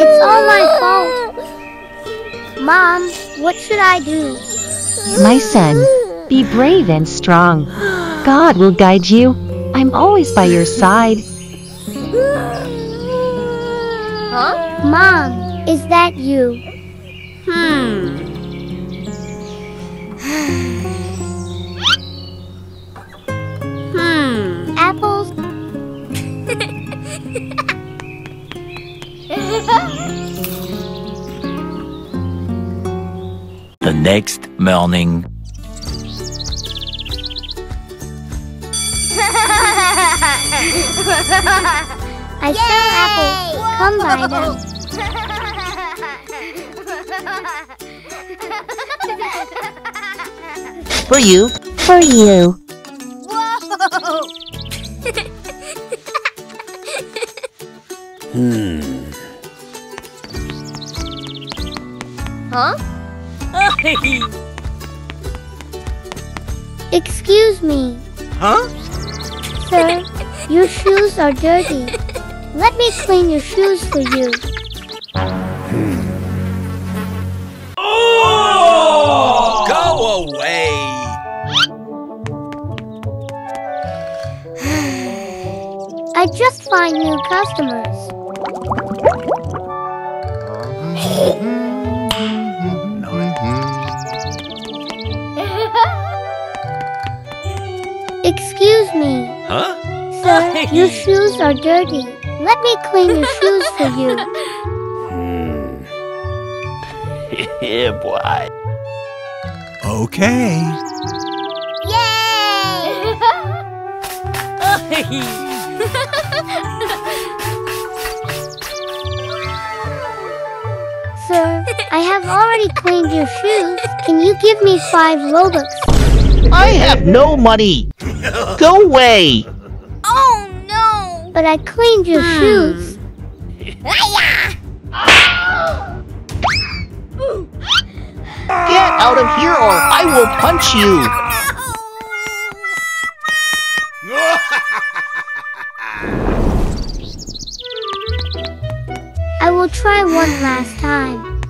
It's all my fault. Mom, what should I do? My son, be brave and strong. God will guide you. I'm always by your side. Huh? Mom, is that you? Hmm. Next morning. I sell apples. Come buy them. For you. For you. Hmm. Huh? Excuse me, Huh? sir. Your shoes are dirty. Let me clean your shoes for you. Oh! Go away! I just find new customers. Excuse me, Huh? sir. Your shoes are dirty. Let me clean your shoes for you. Hmm. yeah, boy. Okay. Yay! Sir, I have already cleaned your shoes. Can you give me five Robux? I have no money. Go away. Oh no! But I cleaned your hmm. shoes. Get out of here or I will punch you. I will try one last time.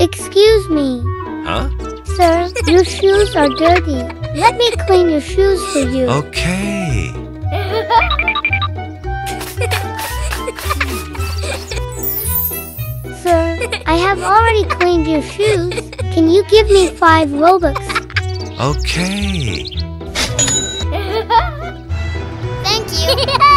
Excuse me, Huh? sir. Your shoes are dirty. Let me clean your shoes for you. Okay. Sir, I have already cleaned your shoes. Can you give me five Robux? Okay. Thank you.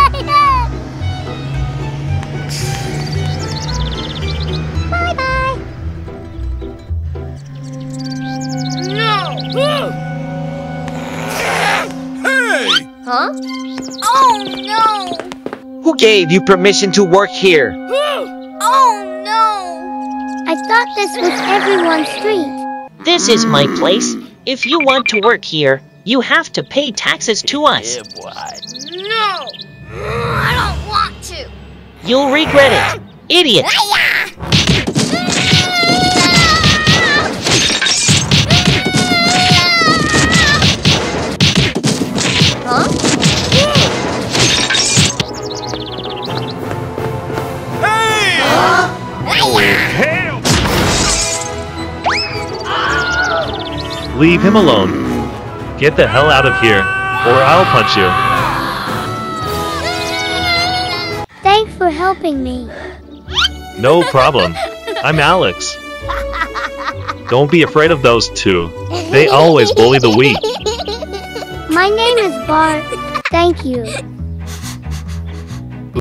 Huh? Oh no! Who gave you permission to work here? Oh no! I thought this was everyone's street. This is my place. If you want to work here, you have to pay taxes to us. Yeah. No! I don't want to. You'll regret it. Idiot. Leave him alone. Get the hell out of here, or I'll punch you. Thanks for helping me. No problem. I'm Alex. Don't be afraid of those two. They always bully the weak. My name is Bart. Thank you.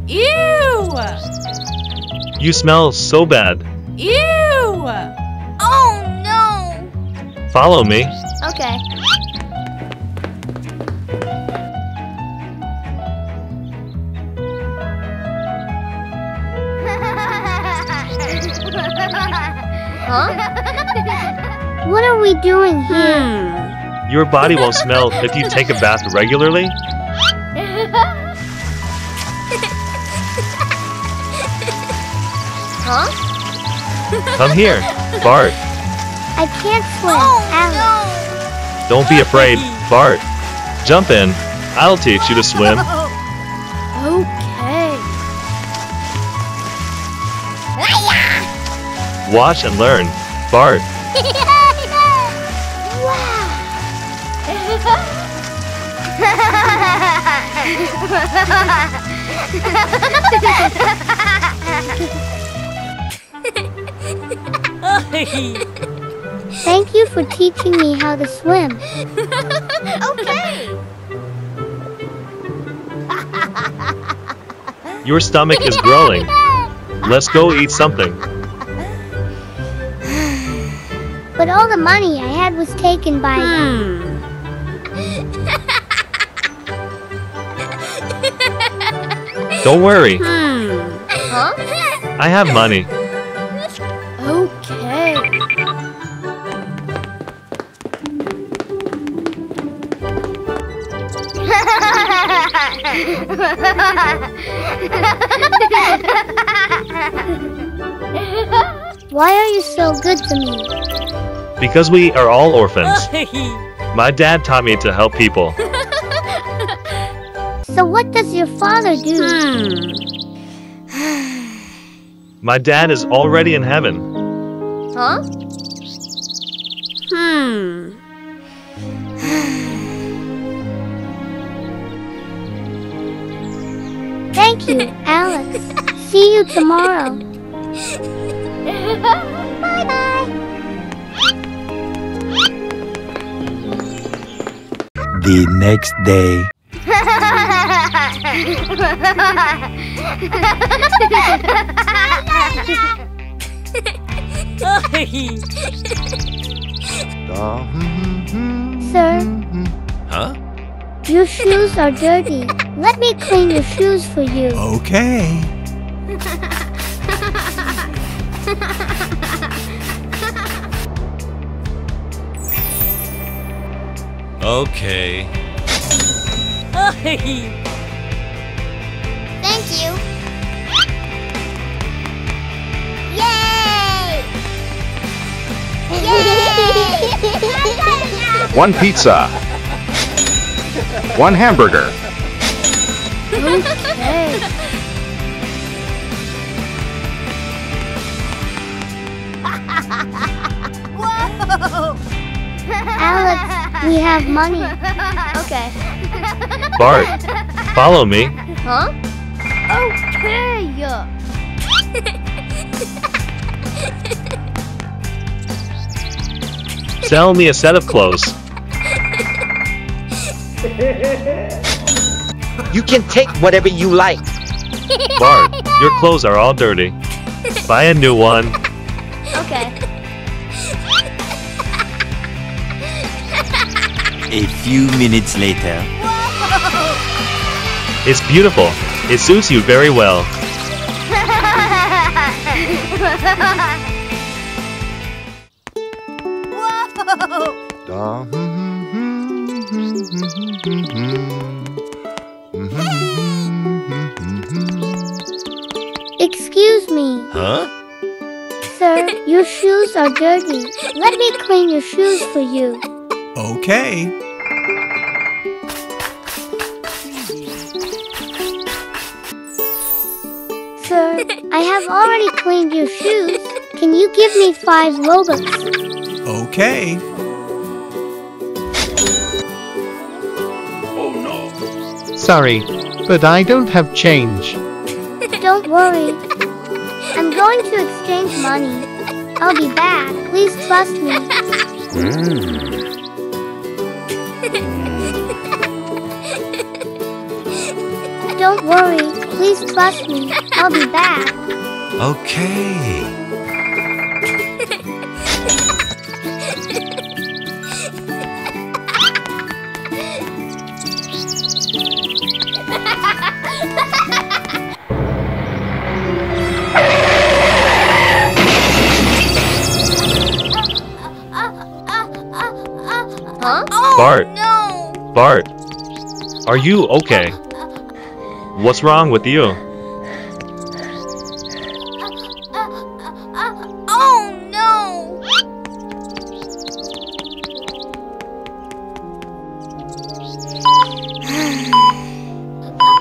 Ew! You smell so bad. Ew! No! Follow me. Okay. huh? What are we doing here? Hmm. Your body won't smell if you take a bath regularly. huh? Come here, Bart. I can't swim. Oh Alex. Don't be afraid, Bart. Jump in. I'll teach you to swim. Okay. Watch and learn. Bart, Thank you for teaching me how to swim. okay. your stomach is growing. Let's go eat something. But all the money I had was taken by hmm. Don't worry, hmm. Huh? I have money. Okay. Why are you so good to me? Because we are all orphans. My dad taught me to help people. So what does your father do? My dad is already in heaven. Huh? Hmm. Thank you, Alex. See you tomorrow. Bye-bye. The next day. Sir, Huh? your shoes are dirty. Let me clean your shoes for you. Okay. Okay. Thank you. Yay! Yay! One pizza. One hamburger. Okay. Whoa! Alex, we have money. Okay. Bart, follow me. Huh? Okay. Sell me a set of clothes. You can take whatever you like. Bart, your clothes are all dirty. Buy a new one. Okay. A few minutes later. It's beautiful. It suits you very well. Whoa! Me, Huh? sir. Your shoes are dirty. Let me clean your shoes for you. Okay. Sir, I have already cleaned your shoes. Can you give me five Robux? Okay. Oh no. Sorry, but I don't have change. Don't worry. I'm going to exchange money. I'll be back. Please trust me. Hmm. Don't worry. Please trust me. I'll be back. Okay. Bart. Bart. Are you okay? What's wrong with you? Oh no!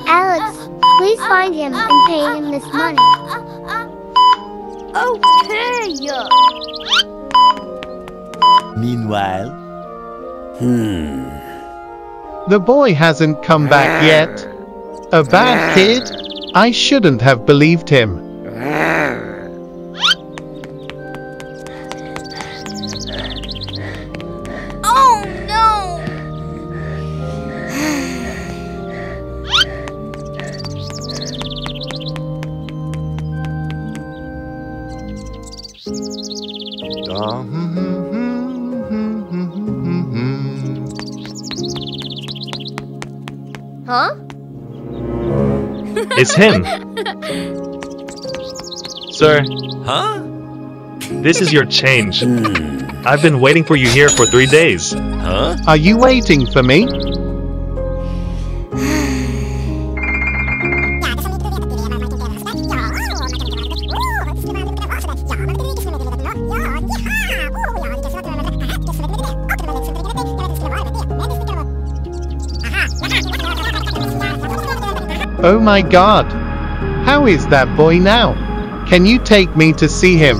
Alex, please find him and pay him this money. Okay! Meanwhile... Hmm. The boy hasn't come back yet. A bad kid? I shouldn't have believed him. Oh no! Huh? It's him. Sir, Huh? this is your change. Hmm. I've been waiting for you here for three days. Huh? Are you waiting for me? Oh my god. How is that boy now? Can you take me to see him?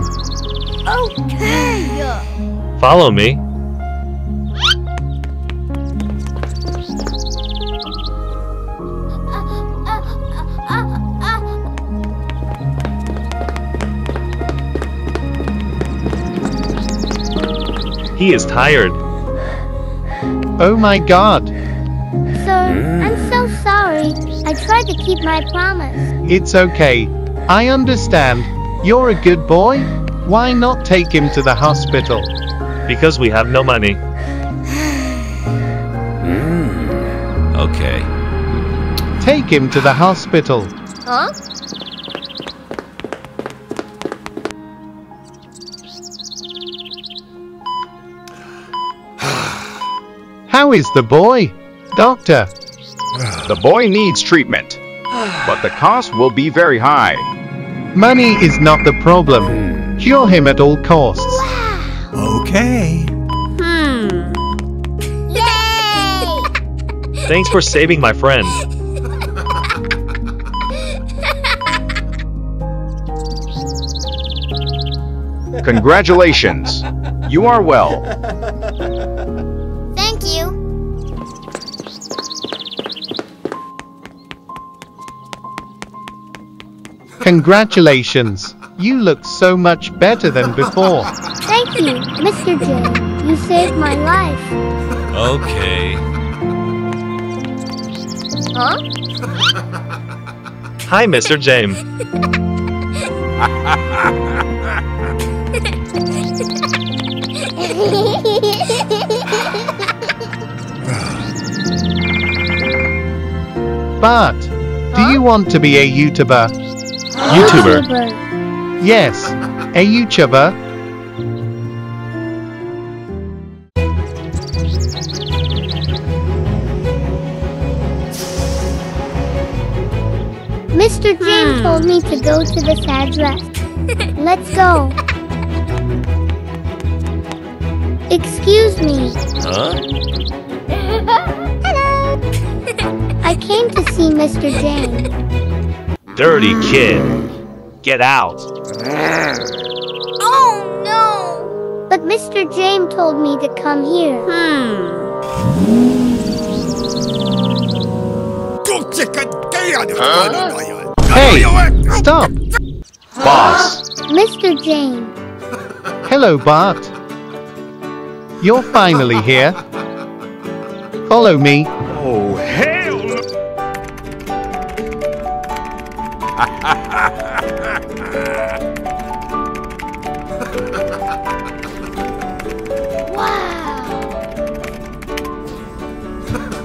Okay. Follow me. He is tired. Oh my god. Sir, I'm so sorry. I tried to keep my promise. It's okay. I understand. You're a good boy. Why not take him to the hospital? Because we have no money. Hmm. Okay. Take him to the hospital. Huh? How is the boy? Doctor, The boy needs treatment, but the cost will be very high. money is not the problem. Cure him at all costs. Okay. Hmm. Yay! Thanks for saving my friend. Congratulations. You are well. Congratulations. You look so much better than before. Thank you, Mr. J. You saved my life. Okay. Huh? Hi, Mr. James. But, do you want to be a YouTuber? YouTuber. Yes, a YouTuber. Mr. James Hmm. told me to go to this address. Let's go. Excuse me. Huh? Hello. I came to see Mr. James. Dirty kid. Get out. Oh no! But Mr. James told me to come here. Hmm. Hey, stop! Boss, Mr. James. Hello, Bart. You're finally here. Follow me. Oh, hell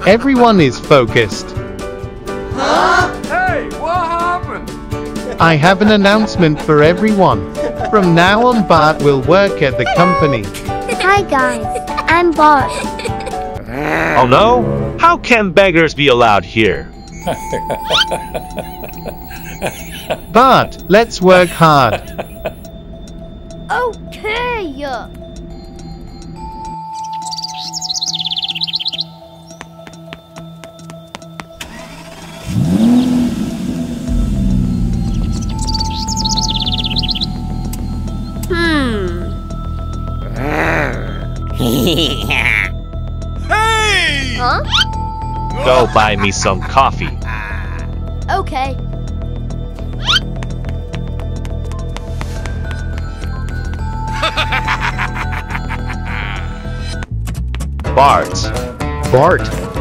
Everyone is focused. Huh? Hey, what happened? I have an announcement for everyone. From now on, Bart will work at the company. Hi guys, I'm Bart. Oh no? How can beggars be allowed here? Bart, let's work hard. Okay. Huh? Go buy me some coffee. Okay. Bart. Bart.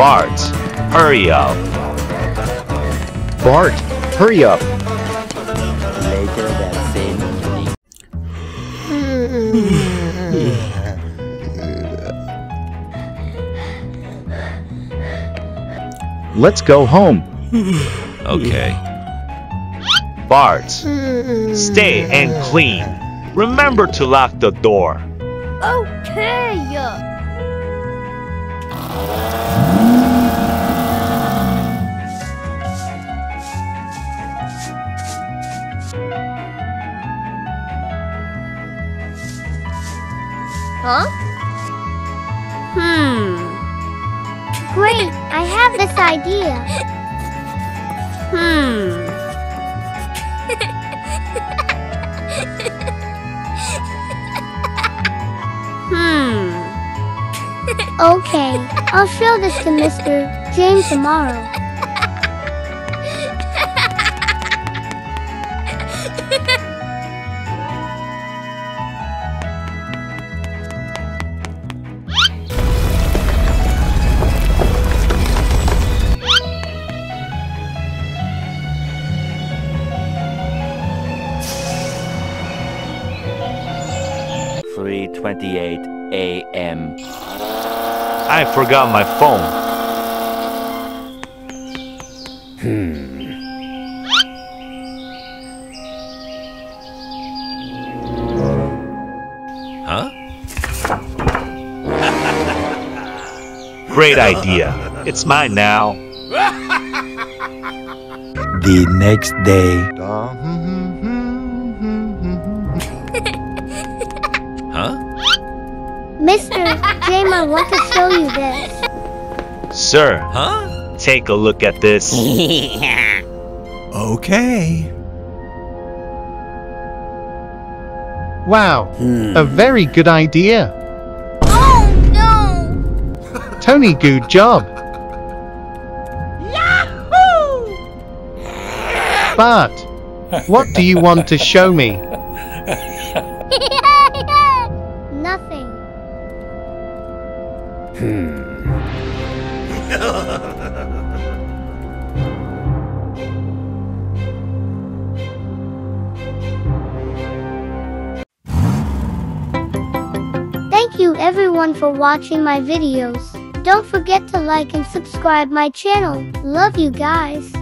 Bart. Hurry up. Bart, hurry up. Later that same evening. Let's go home. Okay. Bart. Stay and clean. Remember to lock the door. Okay. Huh? Hmm. Great, I have this idea. Hmm. hmm. Okay, I'll show this to Mr. James tomorrow. Three twenty-eight a.m. I forgot my phone. Hmm. Huh? Great idea. It's mine now. The next day. Huh? Mr. James, I want to show you this. Sir, Huh? take a look at this. Okay. Wow, hmm. a very good idea. Oh no! Tony, good job. Yahoo! But, what do you want to show me? Thank you everyone for watching my videos. Don't forget to like and subscribe my channel. Love you guys.